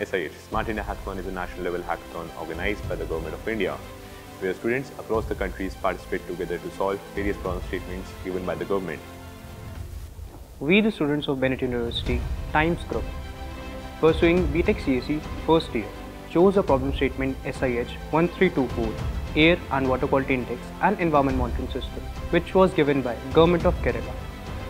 SIH. Smart India Hackathon is a national level hackathon organized by the Government of India, where students across the countries participate together to solve various problem statements given by the government. We, the students of Bennett University, Times Group, pursuing BTech CSE first year, chose a problem statement SIH 1324 Air and Water Quality Index and Environment Monitoring System, which was given by Government of Kerala.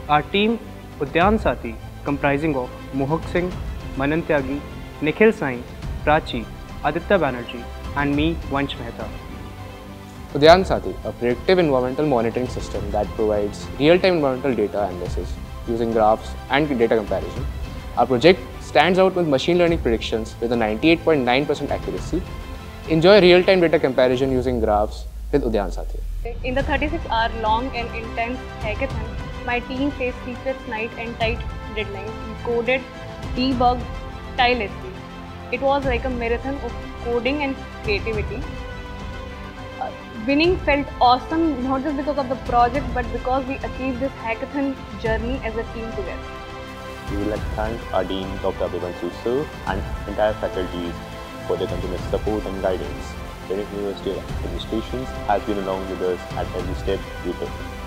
Our team Udhyan Sathi, comprising of Mohak Singh, Mannan Tyagi, Nikhil Sain, Prachi, Aditya Banerjee, and me, Vansh Mehta. Udhyan Sathi, a predictive environmental monitoring system that provides real-time environmental data analysis using graphs and data comparison. Our project stands out with machine learning predictions with a 98.9% accuracy. Enjoy real-time data comparison using graphs with Udhyan Sathi. In the 36 hour long and intense hackathon, my team faced sleepless night and tight deadlines. We coded, debugged It was like a marathon of coding and creativity. Uh, winning felt awesome not just because of the project but because we achieved this hackathon journey as a team together. We would like to thank our Dean Dr. Abhimansu Sir and entire faculties for their continuous support and guidance. Bennett University Administration has been along with us at every step we took.